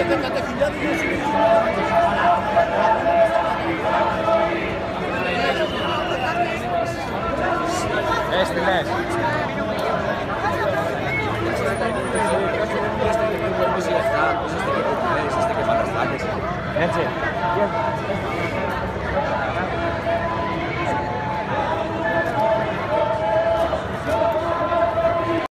είμαστε 10.000 Έστειλες. Έτσι.